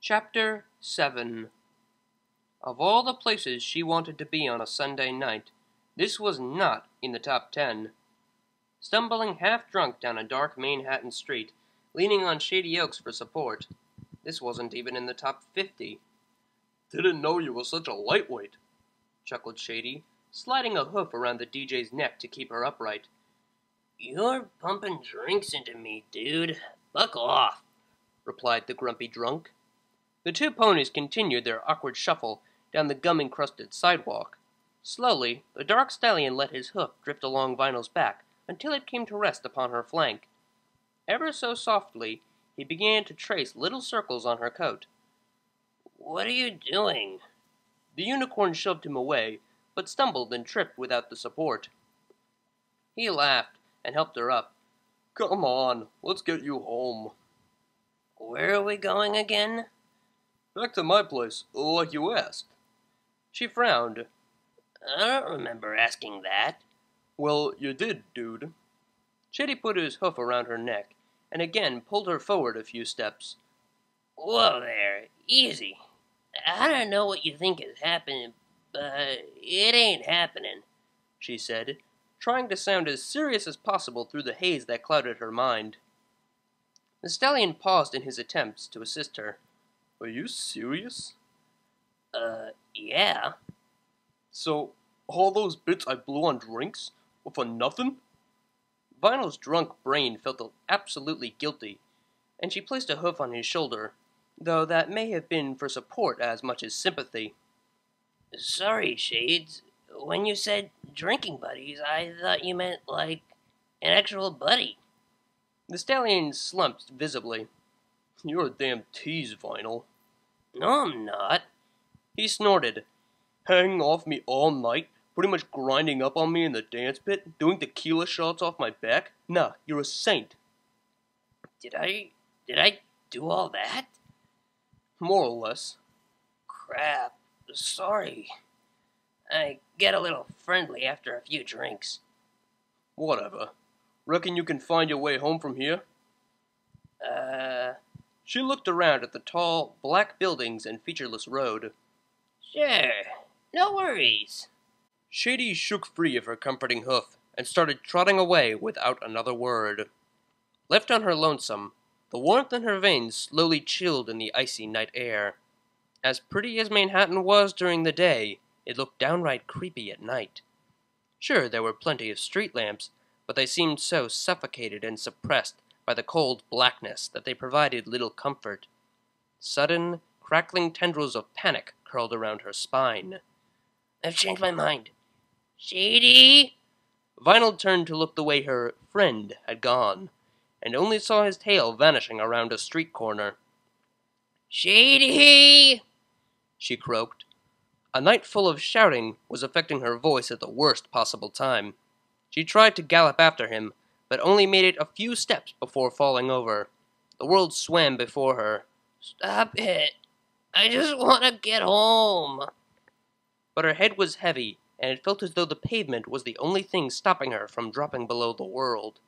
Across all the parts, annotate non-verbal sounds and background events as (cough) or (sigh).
Chapter 7 Of all the places she wanted to be on a Sunday night, this was not in the top ten. Stumbling half drunk down a dark Manhattan street, leaning on Shady Oaks for support, this wasn't even in the top fifty. Didn't know you were such a lightweight, chuckled Shady, sliding a hoof around the DJ's neck to keep her upright. You're pumping drinks into me, dude. Buck off, replied the grumpy drunk. The two ponies continued their awkward shuffle down the gum encrusted sidewalk. Slowly, the dark stallion let his hoof drift along Vinyl's back until it came to rest upon her flank. Ever so softly, he began to trace little circles on her coat. What are you doing? The unicorn shoved him away, but stumbled and tripped without the support. He laughed and helped her up. Come on, let's get you home. Where are we going again? Back to my place, like you asked. She frowned. I don't remember asking that. Well, you did, dude. Shady put his hoof around her neck and again pulled her forward a few steps. Whoa there, easy. I don't know what you think is happening, but it ain't happening, she said, trying to sound as serious as possible through the haze that clouded her mind. The stallion paused in his attempts to assist her. Are you serious? Uh, yeah. So, all those bits I blew on drinks were for nothing? Vinyl's drunk brain felt absolutely guilty, and she placed a hoof on his shoulder, though that may have been for support as much as sympathy. Sorry, Shades. When you said drinking buddies, I thought you meant, like, an actual buddy. The stallion slumped visibly. You're a damn tease, Vinyl. No, I'm not. He snorted. Hanging off me all night, pretty much grinding up on me in the dance pit, doing tequila shots off my back? Nah, you're a saint. Did I... did I do all that? More or less. Crap. Sorry. I get a little friendly after a few drinks. Whatever. Reckon you can find your way home from here? Uh... She looked around at the tall, black buildings and featureless road. Sure. No worries. Shady shook free of her comforting hoof and started trotting away without another word. Left on her lonesome, the warmth in her veins slowly chilled in the icy night air. As pretty as Manhattan was during the day, it looked downright creepy at night. Sure, there were plenty of street lamps, but they seemed so suffocated and suppressed by the cold blackness that they provided little comfort. Sudden, crackling tendrils of panic curled around her spine. I've changed my mind. Shady! Vinyl turned to look the way her friend had gone, and only saw his tail vanishing around a street corner. Shady! She croaked. A night full of shouting was affecting her voice at the worst possible time. She tried to gallop after him, but only made it a few steps before falling over. The world swam before her. Stop it! I just want to get home! But her head was heavy, and it felt as though the pavement was the only thing stopping her from dropping below the world.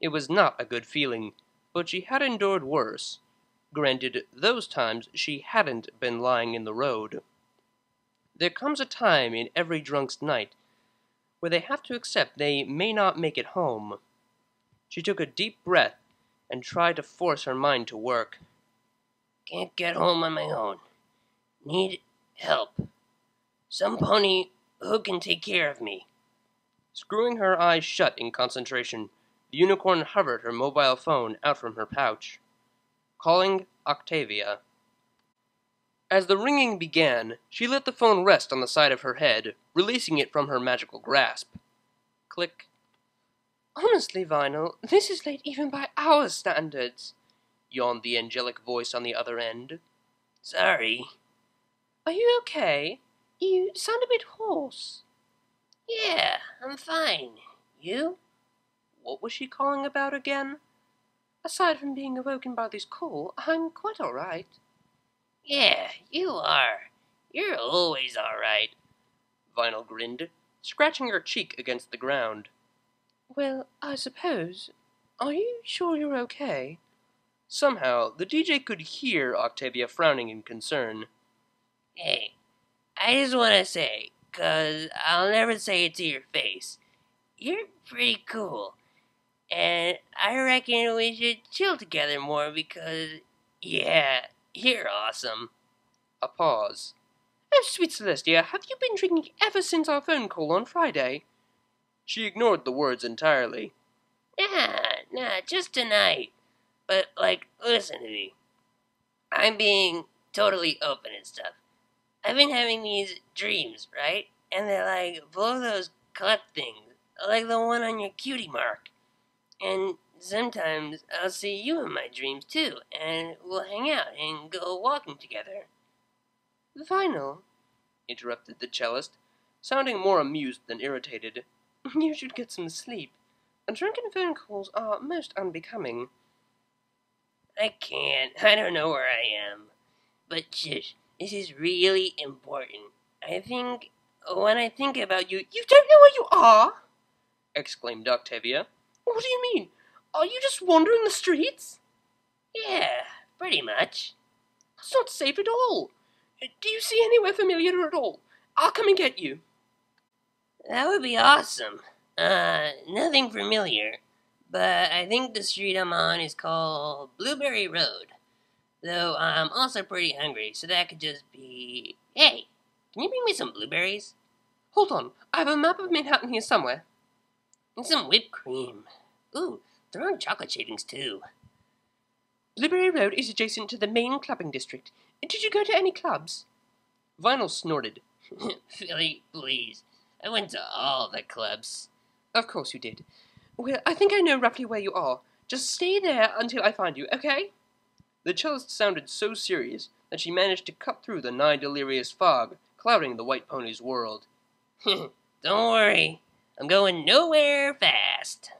It was not a good feeling, but she had endured worse. Granted, those times she hadn't been lying in the road. There comes a time in every drunk's night where they have to accept they may not make it home. She took a deep breath and tried to force her mind to work. Can't get home on my own. Need help. Some pony who can take care of me. Screwing her eyes shut in concentration, the unicorn hovered her mobile phone out from her pouch. Calling Octavia. As the ringing began, she let the phone rest on the side of her head, releasing it from her magical grasp. Click. Honestly, Vinyl, this is late even by our standards, yawned the angelic voice on the other end. Sorry. Are you okay? You sound a bit hoarse. Yeah, I'm fine. You? What was she calling about again? Aside from being awoken by this call, I'm quite all right. Yeah, you are. You're always all right. Vinyl grinned, scratching her cheek against the ground. Well, I suppose. Are you sure you're okay? Somehow, the DJ could hear Octavia frowning in concern. Hey, I just want to say, cause I'll never say it to your face, you're pretty cool. And I reckon we should chill together more because, yeah, you're awesome. A pause. Oh, sweet Celestia, have you been drinking ever since our phone call on Friday? She ignored the words entirely. Nah, nah, just tonight. But, like, listen to me. I'm being totally open and stuff. I've been having these dreams, right? And they're like of those cut things, like the one on your cutie mark. And sometimes I'll see you in my dreams too, and we'll hang out and go walking together. The Vinyl, interrupted the cellist, sounding more amused than irritated. (laughs) You should get some sleep. Drunken phone calls are most unbecoming. I can't. I don't know where I am. But shush, this is really important. I think when I think about you, you don't know where you are? exclaimed Octavia. What do you mean? Are you just wandering the streets? Yeah, pretty much. That's not safe at all. Do you see anywhere familiar at all? I'll come and get you. That would be awesome. Uh, nothing familiar, but I think the street I'm on is called Blueberry Road. Though I'm also pretty hungry, so that could just be. Hey, can you bring me some blueberries? Hold on, I have a map of Manhattan here somewhere. And some whipped cream. Ooh, there are chocolate shavings too. Blueberry Road is adjacent to the main clubbing district. Did you go to any clubs? Vinyl snorted. (laughs) Filly, please. I went to all the clubs. Of course you did. Well, I think I know roughly where you are. Just stay there until I find you, okay? The cellist sounded so serious that she managed to cut through the nigh delirious fog clouding the white pony's world. (laughs) Don't worry, I'm going nowhere fast.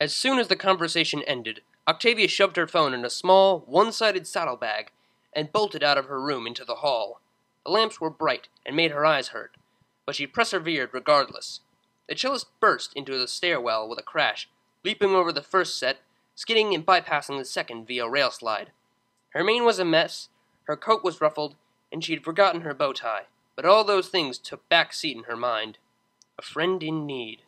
As soon as the conversation ended, Octavia shoved her phone in a small, one sided saddlebag and bolted out of her room into the hall. The lamps were bright and made her eyes hurt, but she persevered regardless. The cellist burst into the stairwell with a crash, leaping over the first set skidding and bypassing the second via rail slide. Her mane was a mess, her coat was ruffled, and she had forgotten her bow tie, but all those things took back seat in her mind. A friend in need.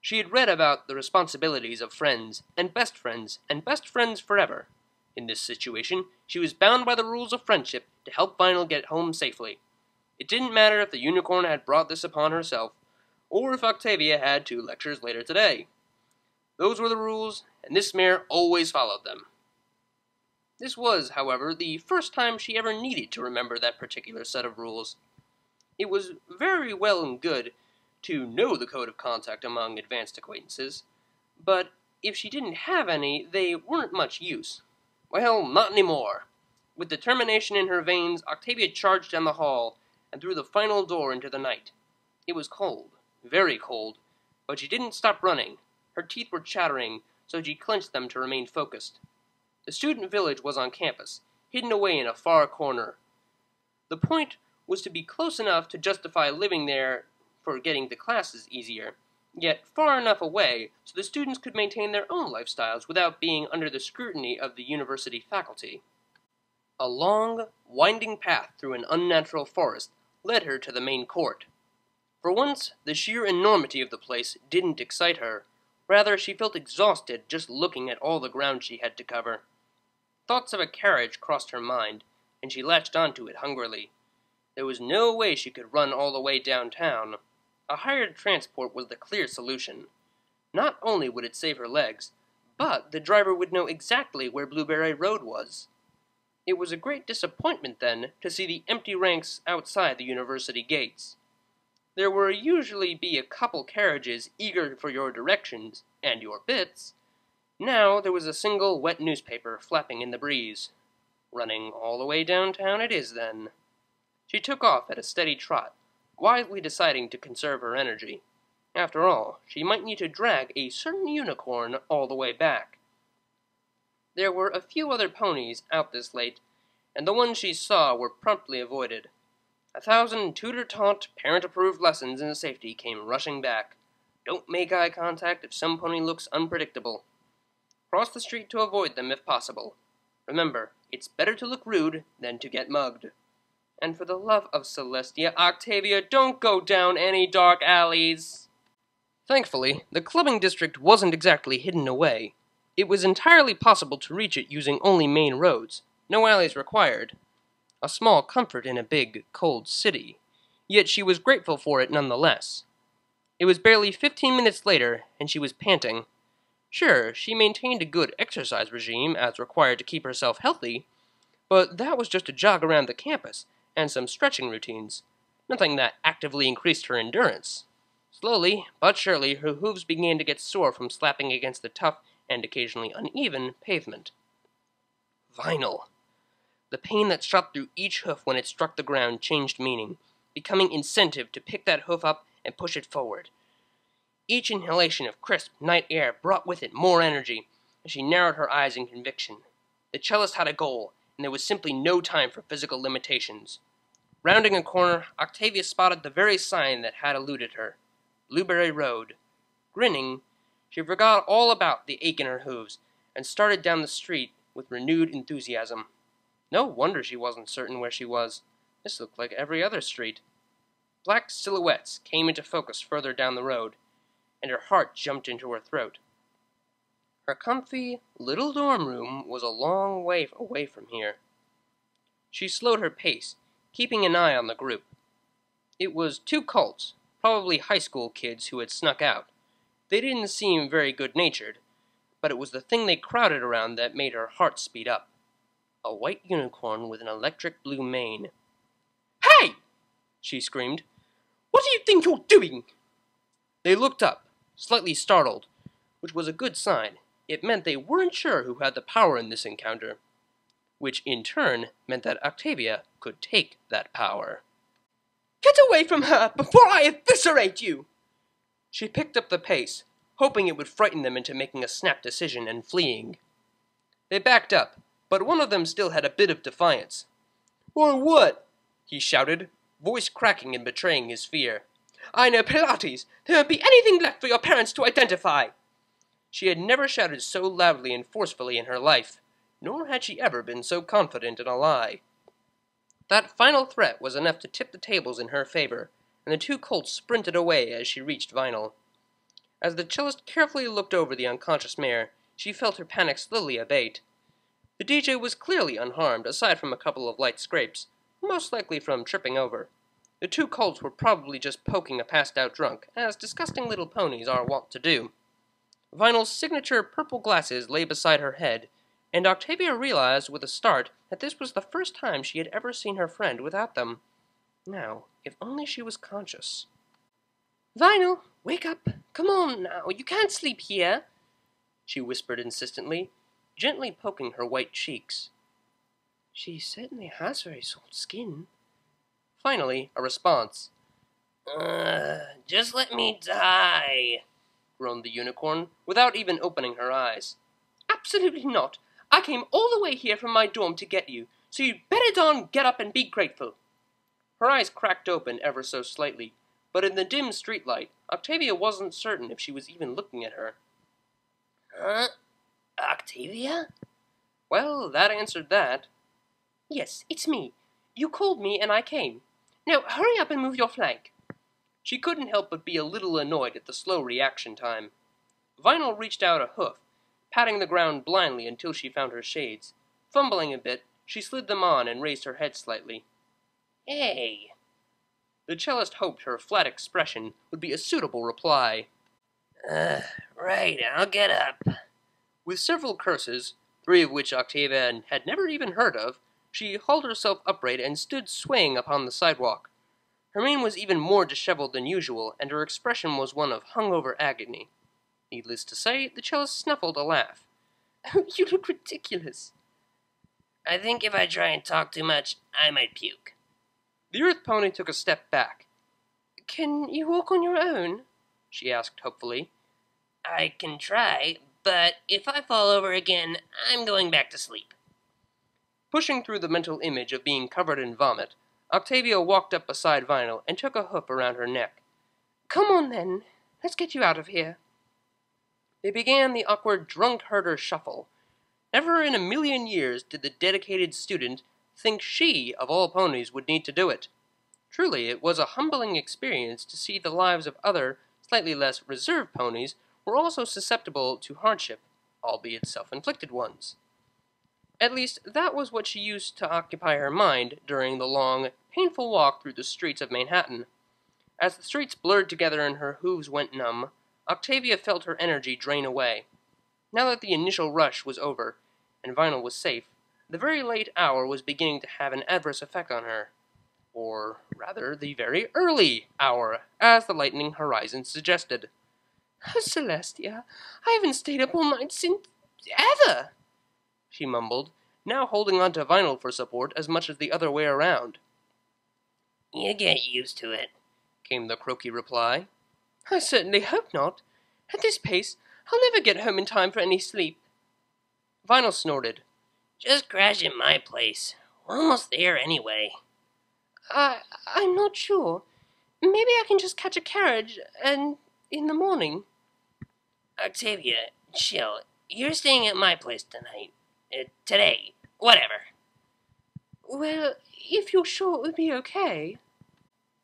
She had read about the responsibilities of friends, and best friends, and best friends forever. In this situation, she was bound by the rules of friendship to help Vinyl get home safely. It didn't matter if the unicorn had brought this upon herself, or if Octavia had two lectures later today. Those were the rules, and this mare always followed them. This was, however, the first time she ever needed to remember that particular set of rules. It was very well and good to know the code of conduct among advanced acquaintances, but if she didn't have any, they weren't much use. Well, not any more. With determination in her veins, Octavia charged down the hall and through the final door into the night. It was cold, very cold, but she didn't stop running. Her teeth were chattering, so she clenched them to remain focused. The student village was on campus, hidden away in a far corner. The point was to be close enough to justify living there for getting to classes easier, yet far enough away so the students could maintain their own lifestyles without being under the scrutiny of the university faculty. A long, winding path through an unnatural forest led her to the main court. For once, the sheer enormity of the place didn't excite her, Rather, she felt exhausted just looking at all the ground she had to cover. Thoughts of a carriage crossed her mind, and she latched onto it hungrily. There was no way she could run all the way downtown. A hired transport was the clear solution. Not only would it save her legs, but the driver would know exactly where Blueberry Road was. It was a great disappointment, then, to see the empty ranks outside the university gates there will usually be a couple carriages eager for your directions and your bits. Now there was a single wet newspaper flapping in the breeze. Running all the way downtown it is, then. She took off at a steady trot, wisely deciding to conserve her energy. After all, she might need to drag a certain unicorn all the way back. There were a few other ponies out this late, and the ones she saw were promptly avoided. A thousand tutor-taught, parent-approved lessons in safety came rushing back. Don't make eye contact if some pony looks unpredictable. Cross the street to avoid them if possible. Remember, it's better to look rude than to get mugged. And for the love of Celestia, Octavia, don't go down any dark alleys. Thankfully, the clubbing district wasn't exactly hidden away. It was entirely possible to reach it using only main roads, no alleys required. A small comfort in a big, cold city. Yet she was grateful for it nonetheless. It was barely fifteen minutes later, and she was panting. Sure, she maintained a good exercise regime as required to keep herself healthy, but that was just a jog around the campus and some stretching routines, nothing that actively increased her endurance. Slowly, but surely, her hooves began to get sore from slapping against the tough and occasionally uneven pavement. Vinyl. The pain that shot through each hoof when it struck the ground changed meaning, becoming incentive to pick that hoof up and push it forward. Each inhalation of crisp night air brought with it more energy, as she narrowed her eyes in conviction. The cellist had a goal, and there was simply no time for physical limitations. Rounding a corner, Octavia spotted the very sign that had eluded her Blueberry Road. Grinning, she forgot all about the ache in her hooves and started down the street with renewed enthusiasm. No wonder she wasn't certain where she was. This looked like every other street. Black silhouettes came into focus further down the road, and her heart jumped into her throat. Her comfy little dorm room was a long way away from here. She slowed her pace, keeping an eye on the group. It was two colts, probably high school kids who had snuck out. They didn't seem very good natured, but it was the thing they crowded around that made her heart speed up. A white unicorn with an electric blue mane. Hey! she screamed. What do you think you're doing? They looked up, slightly startled, which was a good sign. It meant they weren't sure who had the power in this encounter, which in turn meant that Octavia could take that power. Get away from her before I eviscerate you! She picked up the pace, hoping it would frighten them into making a snap decision and fleeing. They backed up, but one of them still had a bit of defiance. Or what? he shouted, voice cracking and betraying his fear. I know Pilates. There won't be anything left for your parents to identify. She had never shouted so loudly and forcefully in her life, nor had she ever been so confident in a lie. That final threat was enough to tip the tables in her favor, and the two colts sprinted away as she reached Vinyl. As the cellist carefully looked over the unconscious mare, she felt her panic slowly abate. The DJ was clearly unharmed, aside from a couple of light scrapes, most likely from tripping over. The two colts were probably just poking a passed out drunk, as disgusting little ponies are wont to do. Vinyl's signature purple glasses lay beside her head, and Octavia realized with a start that this was the first time she had ever seen her friend without them. Now, if only she was conscious. Vinyl, wake up! Come on now, you can't sleep here, she whispered insistently, gently poking her white cheeks. She certainly has very soft skin. Finally, a response. Uh, just let me die, groaned the unicorn, without even opening her eyes. Absolutely not. I came all the way here from my dorm to get you, so you'd better darn get up and be grateful. Her eyes cracked open ever so slightly, but in the dim streetlight, Octavia wasn't certain if she was even looking at her. Huh? Octavia? Well, that answered that. Yes, it's me. You called me and I came. Now hurry up and move your flank. She couldn't help but be a little annoyed at the slow reaction time. Vinyl reached out a hoof, patting the ground blindly until she found her shades. Fumbling a bit, she slid them on and raised her head slightly. Hey! The cellist hoped her flat expression would be a suitable reply. Uh, right, I'll get up. With several curses, three of which Octavia had never even heard of, she hauled herself upright and stood swaying upon the sidewalk. Her mane was even more disheveled than usual, and her expression was one of hungover agony. Needless to say, the cellist snuffled a laugh. (laughs) you look ridiculous. I think if I try and talk too much, I might puke. The earth pony took a step back. Can you walk on your own? she asked hopefully. I can try, but if I fall over again, I'm going back to sleep. Pushing through the mental image of being covered in vomit, Octavia walked up beside Vinyl and took a hoof around her neck. Come on then, let's get you out of here. They began the awkward drunk herder shuffle. Never in a million years did the dedicated student think she, of all ponies, would need to do it. Truly, it was a humbling experience to see the lives of other, slightly less reserved ponies were also susceptible to hardship, albeit self inflicted ones. At least, that was what she used to occupy her mind during the long, painful walk through the streets of Manhattan. As the streets blurred together and her hooves went numb, Octavia felt her energy drain away. Now that the initial rush was over, and Vinyl was safe, the very late hour was beginning to have an adverse effect on her. Or, rather, the very early hour, as the lightning horizon suggested. Oh, Celestia, I haven't stayed up all night since ever, she mumbled, now holding on to Vinyl for support as much as the other way around. You get used to it, came the croaky reply. I certainly hope not. At this pace, I'll never get home in time for any sleep. Vinyl snorted. Just crash at my place. We're almost there anyway. I I'm not sure. Maybe I can just catch a carriage and in the morning. Octavia, chill. You're staying at my place tonight. Uh, today. Whatever. Well, if you're sure it would be okay.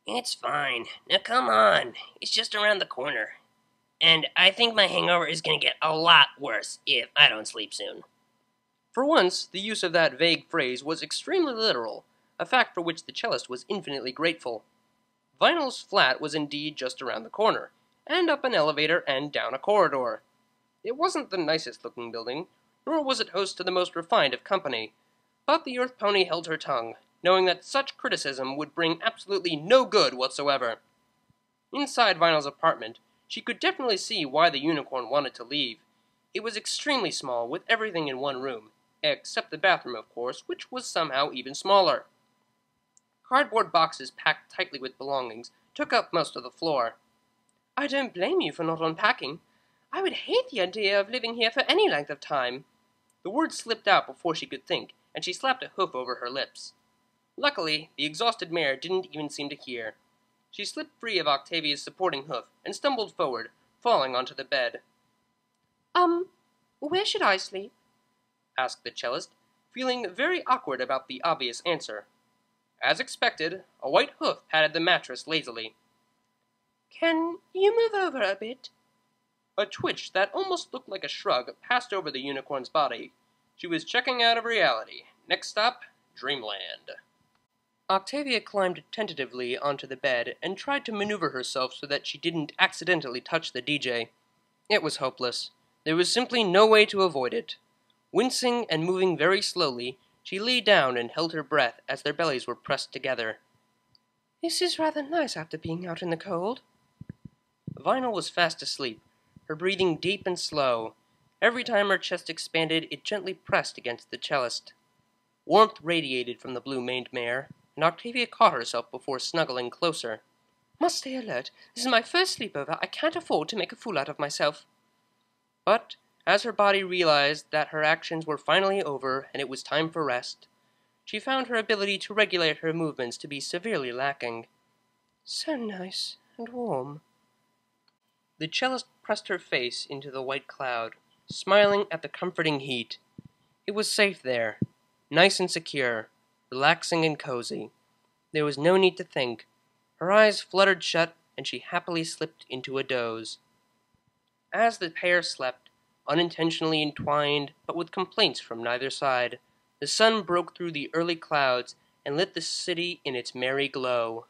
It's fine. Now come on. It's just around the corner. And I think my hangover is going to get a lot worse if I don't sleep soon. For once, the use of that vague phrase was extremely literal, a fact for which the cellist was infinitely grateful. Vinyl's flat was indeed just around the corner, and up an elevator and down a corridor. It wasn't the nicest looking building, nor was it host to the most refined of company, but the Earth Pony held her tongue, knowing that such criticism would bring absolutely no good whatsoever. Inside Vinyl's apartment, she could definitely see why the unicorn wanted to leave. It was extremely small, with everything in one room, except the bathroom, of course, which was somehow even smaller. Cardboard boxes packed tightly with belongings took up most of the floor. I don't blame you for not unpacking. I would hate the idea of living here for any length of time. The words slipped out before she could think, and she slapped a hoof over her lips. Luckily, the exhausted mare didn't even seem to hear. She slipped free of Octavia's supporting hoof and stumbled forward, falling onto the bed. Um, where should I sleep? Asked the cellist, feeling very awkward about the obvious answer. As expected, a white hoof patted the mattress lazily. Can you move over a bit? A twitch that almost looked like a shrug passed over the unicorn's body. She was checking out of reality. Next stop, Dreamland. Octavia climbed tentatively onto the bed and tried to maneuver herself so that she didn't accidentally touch the DJ. It was hopeless. There was simply no way to avoid it. Wincing and moving very slowly, she lay down and held her breath as their bellies were pressed together. This is rather nice after being out in the cold. Vinyl was fast asleep, her breathing deep and slow. Every time her chest expanded, it gently pressed against the cellist. Warmth radiated from the blue maned mare, and Octavia caught herself before snuggling closer. Must stay alert. This is my first sleepover. I can't afford to make a fool out of myself. But as her body realized that her actions were finally over and it was time for rest, she found her ability to regulate her movements to be severely lacking. So nice and warm. The cellist pressed her face into the white cloud, smiling at the comforting heat. It was safe there, nice and secure, relaxing and cozy. There was no need to think. Her eyes fluttered shut, and she happily slipped into a doze. As the pair slept, unintentionally entwined, but with complaints from neither side, the sun broke through the early clouds and lit the city in its merry glow.